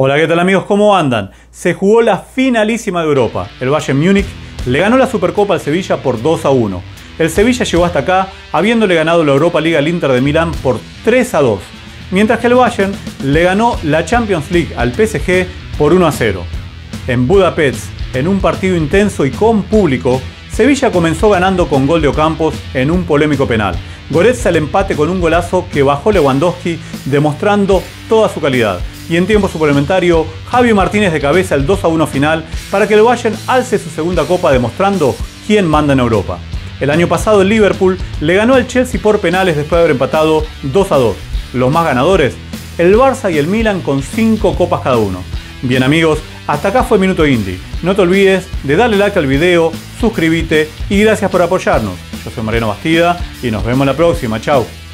Hola, ¿qué tal amigos? ¿Cómo andan? Se jugó la finalísima de Europa. El Bayern Múnich le ganó la Supercopa al Sevilla por 2 a 1. El Sevilla llegó hasta acá habiéndole ganado la Europa League al Inter de Milán por 3 a 2, mientras que el Bayern le ganó la Champions League al PSG por 1 a 0. En Budapest, en un partido intenso y con público, Sevilla comenzó ganando con gol de Ocampos en un polémico penal. Goretzka el empate con un golazo que bajó Lewandowski demostrando toda su calidad y en tiempo suplementario Javi Martínez de cabeza el 2 a 1 final para que el Bayern alce su segunda copa demostrando quién manda en Europa. El año pasado el Liverpool le ganó al Chelsea por penales después de haber empatado 2 a 2. Los más ganadores, el Barça y el Milan con 5 copas cada uno. Bien amigos, hasta acá fue Minuto Indie. No te olvides de darle like al video, suscríbete y gracias por apoyarnos. Yo soy Mariano Bastida y nos vemos la próxima. Chao.